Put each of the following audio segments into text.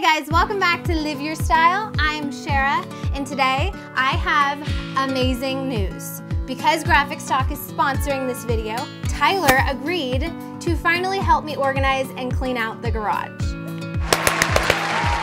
Hey guys, welcome back to Live Your Style. I'm Sharrah, and today I have amazing news. Because GraphicStock is sponsoring this video, Tyler agreed to finally help me organize and clean out the garage.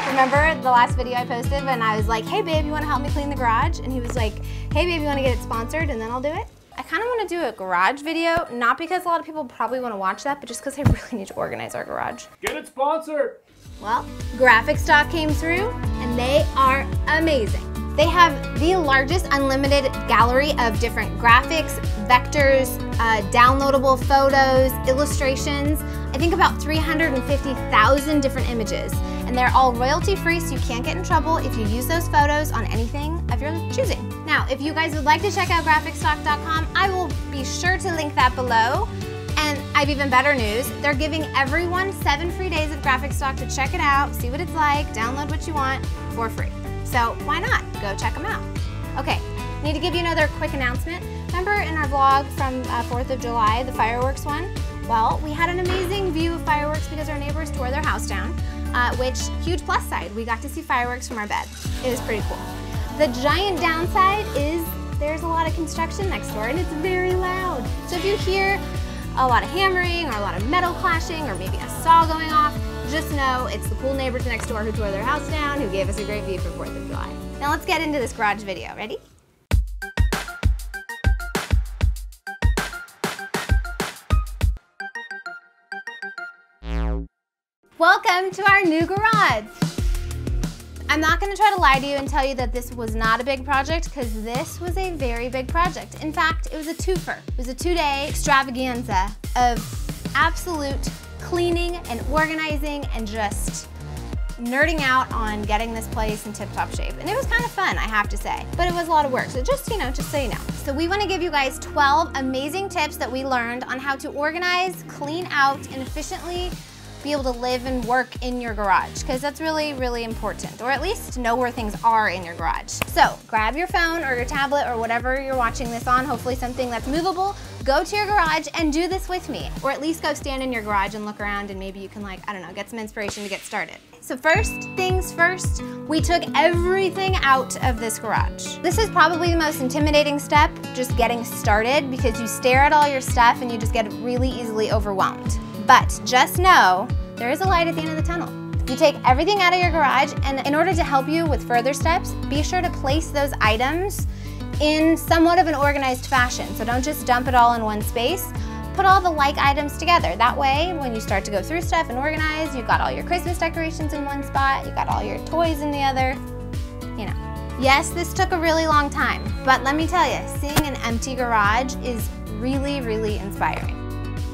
Remember the last video I posted when I was like, hey babe, you wanna help me clean the garage? And he was like, hey babe, you wanna get it sponsored and then I'll do it? I kind of want to do a garage video, not because a lot of people probably want to watch that, but just because I really need to organize our garage. Get it sponsored! Well, GraphicStock came through and they are amazing. They have the largest unlimited gallery of different graphics, vectors, uh, downloadable photos, illustrations, I think about 350,000 different images. And they're all royalty free so you can't get in trouble if you use those photos on anything of your choosing. Now, if you guys would like to check out graphicstock.com, I will be sure to link that below. And I have even better news. They're giving everyone seven free days of GraphicStock to check it out, see what it's like, download what you want for free. So why not? Go check them out. Okay, need to give you another quick announcement. Remember in our vlog from uh, 4th of July, the fireworks one? Well, we had an amazing view of fireworks because our neighbors tore their house down, uh, which, huge plus side, we got to see fireworks from our bed. It was pretty cool. The giant downside is there's a lot of construction next door and it's very loud. So if you hear a lot of hammering or a lot of metal clashing or maybe a saw going off, just know it's the cool neighbors next door who tore their house down who gave us a great view for 4th of July. Now let's get into this garage video. Ready? Welcome to our new garage. I'm not gonna try to lie to you and tell you that this was not a big project because this was a very big project. In fact, it was a twofer. It was a two-day extravaganza of absolute cleaning and organizing and just nerding out on getting this place in tip-top shape. And it was kind of fun, I have to say. But it was a lot of work, so just, you know, just so you know. So we wanna give you guys 12 amazing tips that we learned on how to organize, clean out, and efficiently be able to live and work in your garage because that's really, really important, or at least know where things are in your garage. So grab your phone or your tablet or whatever you're watching this on, hopefully something that's movable, go to your garage and do this with me, or at least go stand in your garage and look around and maybe you can like, I don't know, get some inspiration to get started. So first things first, we took everything out of this garage. This is probably the most intimidating step, just getting started because you stare at all your stuff and you just get really easily overwhelmed. But just know, there is a light at the end of the tunnel. You take everything out of your garage and in order to help you with further steps, be sure to place those items in somewhat of an organized fashion. So don't just dump it all in one space. Put all the like items together. That way, when you start to go through stuff and organize, you've got all your Christmas decorations in one spot, you've got all your toys in the other, you know. Yes, this took a really long time, but let me tell you, seeing an empty garage is really, really inspiring.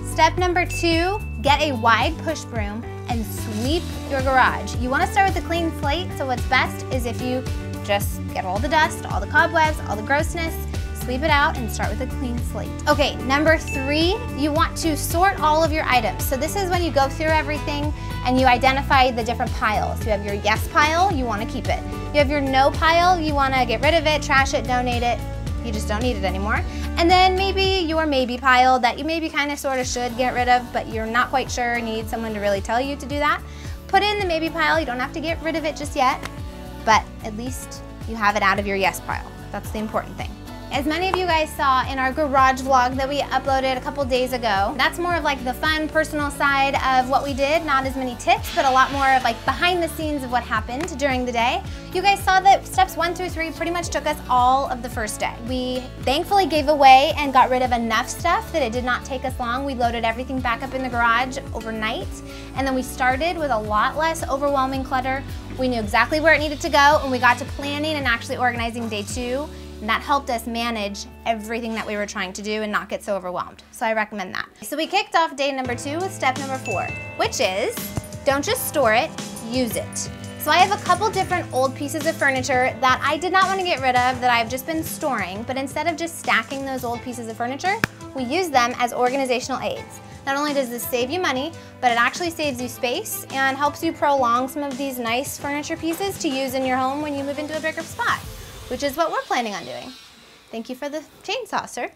Step number two, get a wide push broom and sweep your garage. You wanna start with a clean slate, so what's best is if you just get all the dust, all the cobwebs, all the grossness, sweep it out and start with a clean slate. Okay, number three, you want to sort all of your items. So this is when you go through everything and you identify the different piles. You have your yes pile, you wanna keep it. You have your no pile, you wanna get rid of it, trash it, donate it, you just don't need it anymore. And then maybe your maybe pile that you maybe kind of sort of should get rid of, but you're not quite sure you need someone to really tell you to do that. Put in the maybe pile, you don't have to get rid of it just yet, but at least you have it out of your yes pile. That's the important thing. As many of you guys saw in our garage vlog that we uploaded a couple days ago, that's more of like the fun personal side of what we did, not as many tips, but a lot more of like behind the scenes of what happened during the day. You guys saw that steps one through three pretty much took us all of the first day. We thankfully gave away and got rid of enough stuff that it did not take us long. We loaded everything back up in the garage overnight, and then we started with a lot less overwhelming clutter. We knew exactly where it needed to go, and we got to planning and actually organizing day two and that helped us manage everything that we were trying to do and not get so overwhelmed. So I recommend that. So we kicked off day number two with step number four, which is don't just store it, use it. So I have a couple different old pieces of furniture that I did not want to get rid of that I've just been storing, but instead of just stacking those old pieces of furniture, we use them as organizational aids. Not only does this save you money, but it actually saves you space and helps you prolong some of these nice furniture pieces to use in your home when you move into a bigger spot which is what we're planning on doing. Thank you for the chainsaw, sir.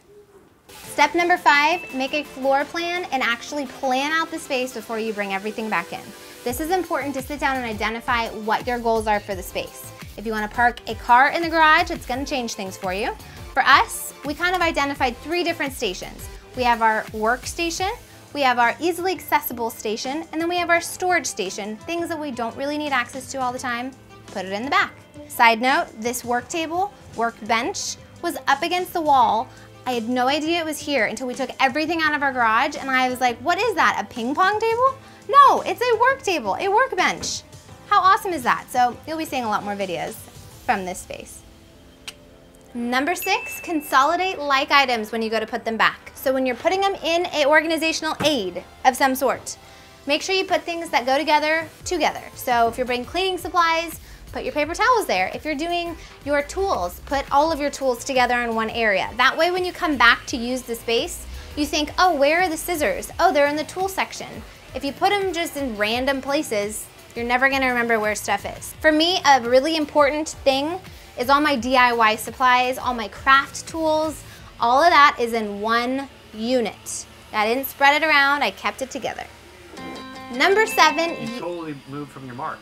Step number five, make a floor plan and actually plan out the space before you bring everything back in. This is important to sit down and identify what your goals are for the space. If you wanna park a car in the garage, it's gonna change things for you. For us, we kind of identified three different stations. We have our workstation, we have our easily accessible station, and then we have our storage station, things that we don't really need access to all the time, put it in the back. Side note, this work table, workbench, was up against the wall. I had no idea it was here until we took everything out of our garage and I was like, what is that, a ping pong table? No, it's a work table, a workbench. How awesome is that? So you'll be seeing a lot more videos from this space. Number six, consolidate like items when you go to put them back. So when you're putting them in a organizational aid of some sort, make sure you put things that go together together. So if you're bringing cleaning supplies, put your paper towels there. If you're doing your tools, put all of your tools together in one area. That way when you come back to use the space, you think, oh, where are the scissors? Oh, they're in the tool section. If you put them just in random places, you're never gonna remember where stuff is. For me, a really important thing is all my DIY supplies, all my craft tools, all of that is in one unit. I didn't spread it around, I kept it together. Number seven. You totally moved from your mark.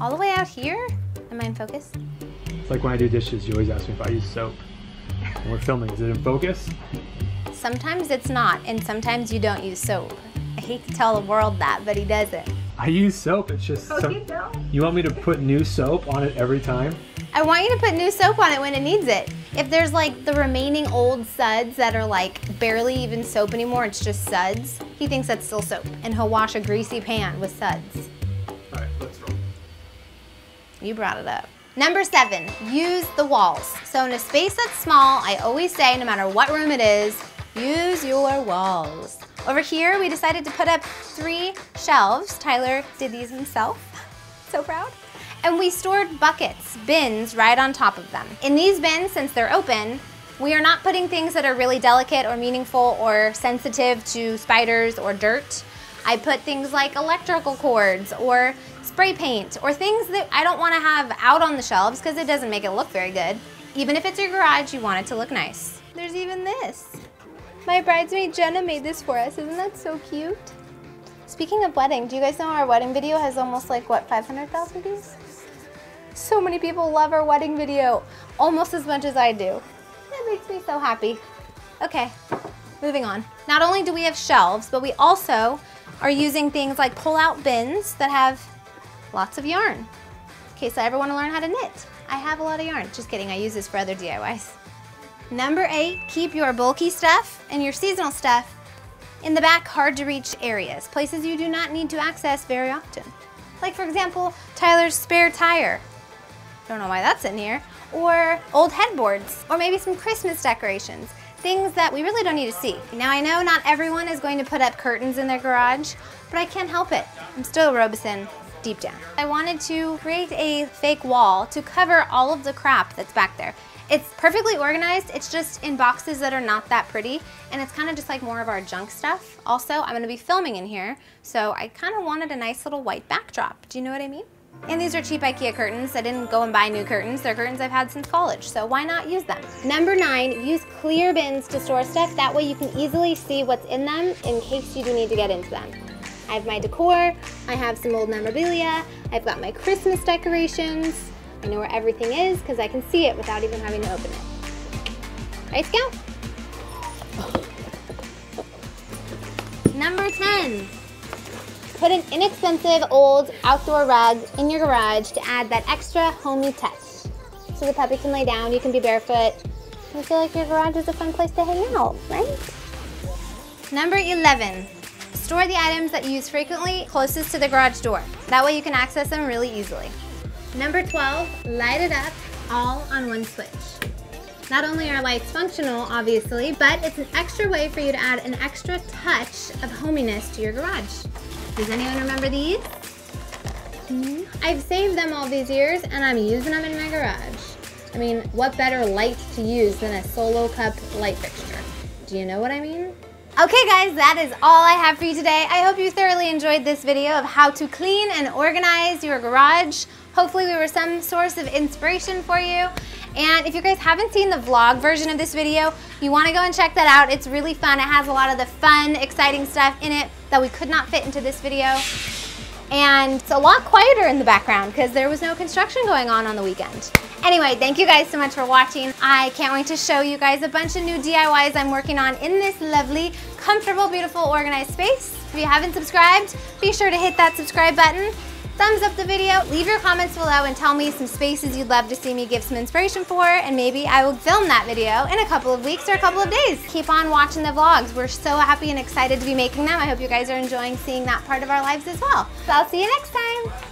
All the way out here? Am I in focus? It's like when I do dishes, you always ask me if I use soap. When we're filming, is it in focus? Sometimes it's not, and sometimes you don't use soap. I hate to tell the world that, but he doesn't. I use soap, it's just... Oh, some... you don't? You want me to put new soap on it every time? I want you to put new soap on it when it needs it. If there's like the remaining old suds that are like barely even soap anymore, it's just suds, he thinks that's still soap. And he'll wash a greasy pan with suds. You brought it up. Number seven, use the walls. So in a space that's small, I always say no matter what room it is, use your walls. Over here, we decided to put up three shelves. Tyler did these himself. So proud. And we stored buckets, bins, right on top of them. In these bins, since they're open, we are not putting things that are really delicate or meaningful or sensitive to spiders or dirt. I put things like electrical cords or spray paint or things that I don't want to have out on the shelves because it doesn't make it look very good. Even if it's your garage, you want it to look nice. There's even this. My bridesmaid Jenna made this for us. Isn't that so cute? Speaking of wedding, do you guys know our wedding video has almost like, what, 500,000 views? So many people love our wedding video, almost as much as I do. It makes me so happy. Okay, moving on. Not only do we have shelves, but we also are using things like pull-out bins that have lots of yarn. In case I ever want to learn how to knit. I have a lot of yarn. Just kidding, I use this for other DIYs. Number eight, keep your bulky stuff and your seasonal stuff in the back hard to reach areas, places you do not need to access very often. Like for example, Tyler's spare tire. Don't know why that's in here. Or old headboards, or maybe some Christmas decorations. Things that we really don't need to see. Now I know not everyone is going to put up curtains in their garage, but I can't help it. I'm still a Robeson deep down. I wanted to create a fake wall to cover all of the crap that's back there. It's perfectly organized, it's just in boxes that are not that pretty, and it's kind of just like more of our junk stuff. Also, I'm gonna be filming in here, so I kind of wanted a nice little white backdrop. Do you know what I mean? And these are cheap Ikea curtains. I didn't go and buy new curtains. They're curtains I've had since college, so why not use them? Number nine, use clear bins to store stuff. That way you can easily see what's in them in case you do need to get into them. I have my decor, I have some old memorabilia, I've got my Christmas decorations, I know where everything is because I can see it without even having to open it. Right, Scout? Number 10. Put an inexpensive old outdoor rug in your garage to add that extra homey touch. So the puppy can lay down, you can be barefoot, and feel like your garage is a fun place to hang out, right? Number 11. Store the items that you use frequently closest to the garage door. That way you can access them really easily. Number 12, light it up all on one switch. Not only are lights functional, obviously, but it's an extra way for you to add an extra touch of hominess to your garage. Does anyone remember these? Mm-hmm. I've saved them all these years and I'm using them in my garage. I mean, what better light to use than a solo cup light fixture? Do you know what I mean? Okay guys, that is all I have for you today. I hope you thoroughly enjoyed this video of how to clean and organize your garage. Hopefully we were some source of inspiration for you. And if you guys haven't seen the vlog version of this video, you wanna go and check that out. It's really fun. It has a lot of the fun, exciting stuff in it that we could not fit into this video. And it's a lot quieter in the background because there was no construction going on on the weekend. Anyway, thank you guys so much for watching. I can't wait to show you guys a bunch of new DIYs I'm working on in this lovely, comfortable, beautiful, organized space. If you haven't subscribed, be sure to hit that subscribe button thumbs up the video, leave your comments below and tell me some spaces you'd love to see me give some inspiration for and maybe I will film that video in a couple of weeks or a couple of days. Keep on watching the vlogs. We're so happy and excited to be making them. I hope you guys are enjoying seeing that part of our lives as well. So I'll see you next time.